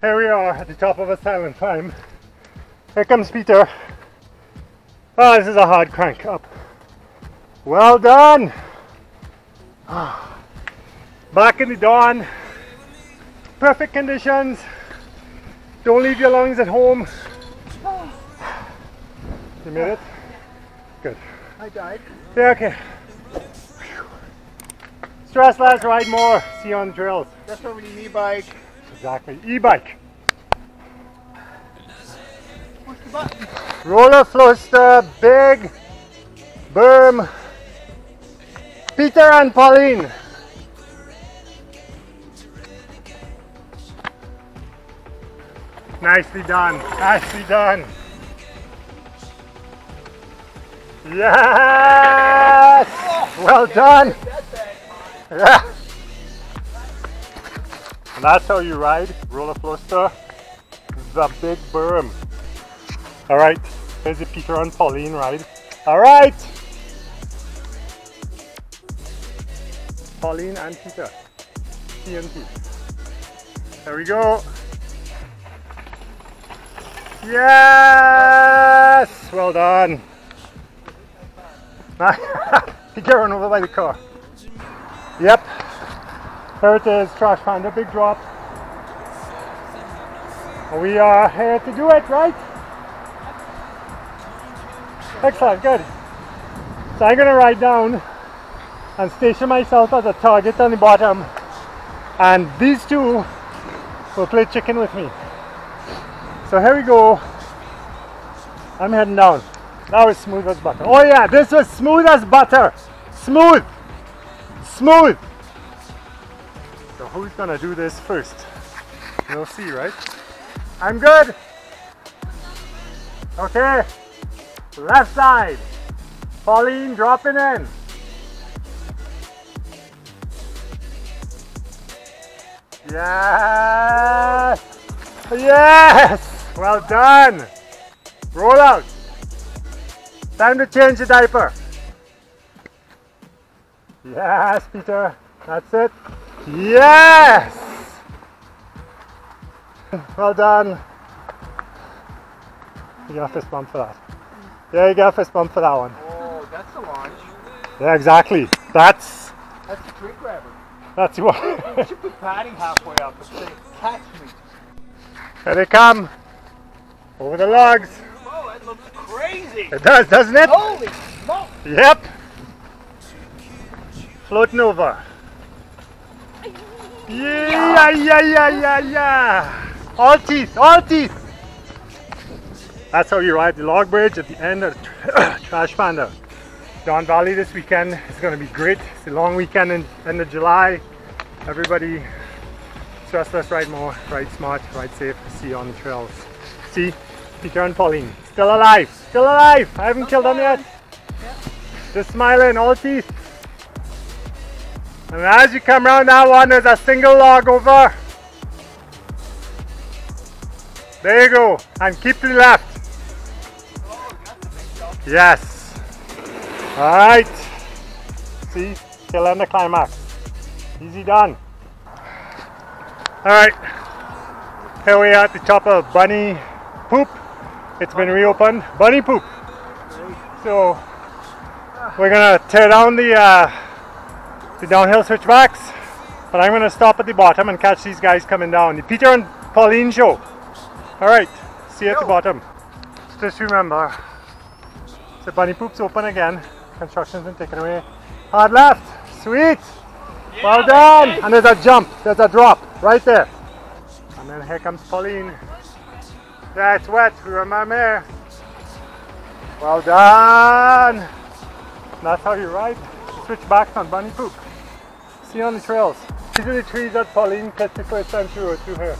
Here we are at the top of a silent climb. Here comes Pieter. Oh, this is a hard crank up. Well done. Ah. Back in the dawn. Perfect conditions. Don't leave your lungs at home. You made it? Good. I died. Yeah, okay. Stress less, ride more. See you on the trails. That's why we need e-bike. Exactly. E-bike. Push the button. Roller Flowster, Big, Berm, Pieter and Pauline. Nicely done, nicely done. Yes! Well done. Yeah. And that's how you ride roller coaster, the big berm. All right, here's the Pieter and Pauline ride. All right. Pauline and Pieter, TNT. There we go. Yes! Well done. he got run over by the car. Yep. Here it is, Trash Panda, big drop. We are here to do it, right? Excellent, good. So I'm gonna ride down and station myself as a target on the bottom and these two will play chicken with me. So here we go. I'm heading down. That was smooth as butter. Oh yeah, this was smooth as butter. Smooth. Smooth. Who's gonna do this first? We'll see, right? I'm good. Okay. Left side. Pauline dropping in. Yes. Yes. Well done. Roll out. Time to change the diaper. Yes, Pieter. That's it. Yes. Well done. You got a fist bump for that. Yeah, you got a fist bump for that one. Oh, that's a launch. Yeah, exactly. That's That's a tree grabber. that's what. You should put padding halfway up and say, catch me. Here they come. Over the logs. Oh, that looks crazy. It does, doesn't it? Holy smoke. Yep. Floating over. Yeah, yeah, yeah, yeah, yeah. All teeth, all teeth. That's how you ride the log bridge at the end of Trash Panda. Don Valley this weekend is going to be great. It's a long weekend in end of July. Everybody stress less, ride more, ride smart, ride safe. See you on the trails. See, Pieter and Pauline, still alive, still alive. I haven't killed them yet. Just smiling, all teeth. And as you come around that one, there's a single log over. There you go. And keep to the left. Yes. Alright. See? Kill on the Climbmax. Easy done. Alright. Here we are at the top of Bunny Poop. It's been reopened. Bunny Poop. So we're gonna tear down the uh, the downhill switchbacks, but I'm gonna stop at the bottom and catch these guys coming down. The Pieter and Pauline show. All right, see you at the bottom. Just remember, the bunny poops open again. Construction's been taken away. Hard left, sweet. well done. And there's a jump, there's a drop right there. And then here comes Pauline. Yeah, it's wet. Remember. Well done. That's how you ride. Switch backs on bunny poop. See you on the trails. These are the trees that Pauline kissed the first time she rode through here.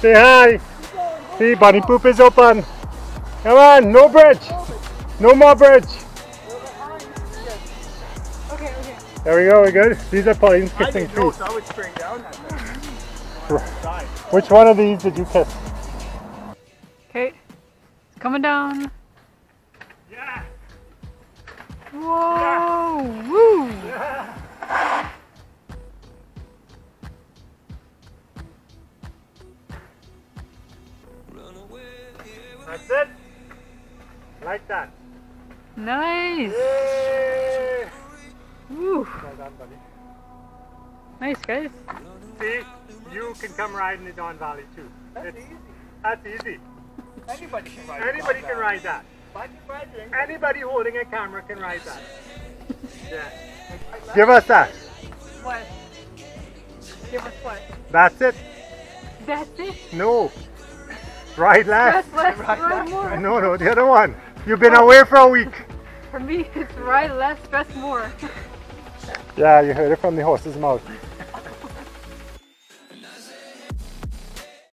Say hi. See, bunny poop is open. Come on, no bridge. No more bridge. Okay, okay. There we go, we're good. These are Pauline's I kissing trees. so I would straight down that thing. Side. Which one of these did you kiss? Okay. It's coming down. Yeah. Whoa! That's it. Like that. Nice. Yay! Woo. Well done, buddy. Nice, guys. See, you can come ride in the Don Valley too. That's It's- easy. That's easy. Anybody can ride. Anybody a can ride that. Anybody holding a camera can ride that. Yeah. Give us that. What? Give us what? That's it. That's it. No. Ride less. Press less, Right ride left. more. No, no, the other one. You've been oh. away for a week. For me, it's right left, stress more. Yeah, you heard it from the horse's mouth.